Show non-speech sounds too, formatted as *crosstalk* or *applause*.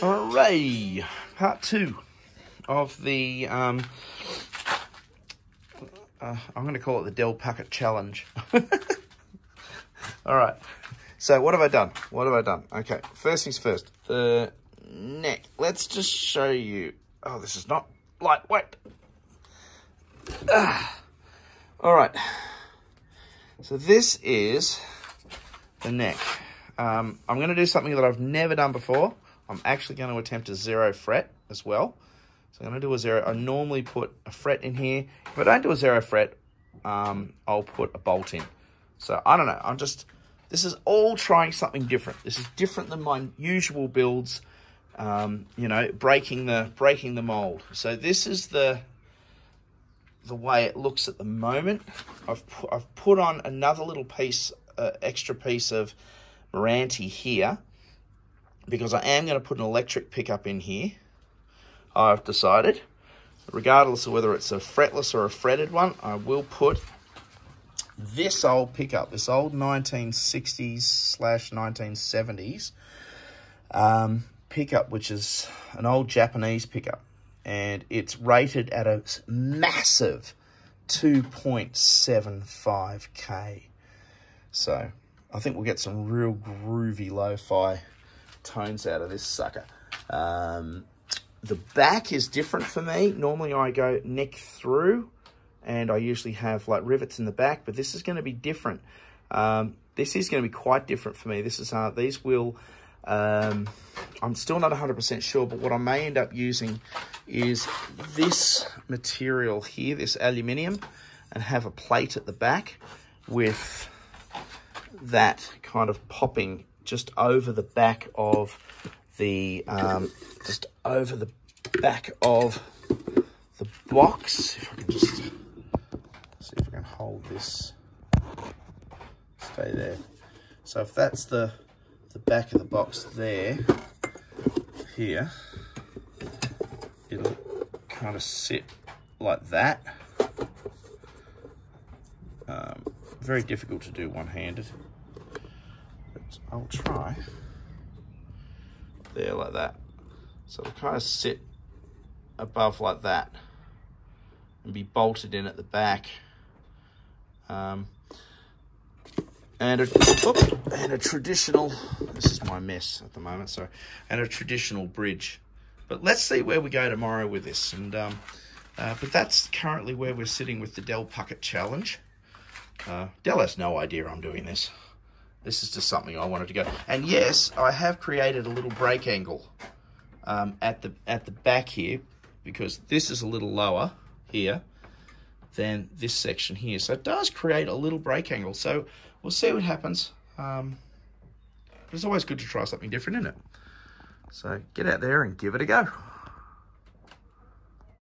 Alrighty, part two of the, um, uh, I'm going to call it the Del Puckett Challenge. *laughs* All right, so what have I done? What have I done? Okay, first things first, the neck. Let's just show you. Oh, this is not lightweight. Ah. All right, so this is the neck. Um, I'm going to do something that I've never done before. I'm actually going to attempt a zero fret as well. So I'm going to do a zero. I normally put a fret in here. If I don't do a zero fret, um, I'll put a bolt in. So I don't know. I'm just, this is all trying something different. This is different than my usual builds. Um, you know, breaking the breaking the mold. So this is the the way it looks at the moment. I've put, I've put on another little piece, uh, extra piece of Meranti here because I am going to put an electric pickup in here. I've decided, regardless of whether it's a fretless or a fretted one, I will put this old pickup, this old 1960s slash 1970s um, pickup, which is an old Japanese pickup. And it's rated at a massive 2.75k. So I think we'll get some real groovy lo-fi tones out of this sucker. Um, the back is different for me. Normally I go neck through and I usually have like rivets in the back, but this is going to be different. Um, this is going to be quite different for me. This is uh, These will, um, I'm still not 100% sure, but what I may end up using is this material here, this aluminium, and have a plate at the back with that kind of popping just over the back of the, um, just over the back of the box. If I can just see if I can hold this, stay there. So if that's the, the back of the box there, here, it'll kind of sit like that. Um, very difficult to do one-handed. But I'll try. There, like that. So it'll kind of sit above like that and be bolted in at the back. Um, and a, and a traditional, this is my mess at the moment, so, and a traditional bridge. But let's see where we go tomorrow with this. And um, uh, But that's currently where we're sitting with the Del Puckett Challenge. Uh, Del has no idea I'm doing this. This is just something I wanted to go. And yes, I have created a little break angle um, at the at the back here because this is a little lower here than this section here. So it does create a little break angle. So we'll see what happens. Um, it's always good to try something different, isn't it? So get out there and give it a go.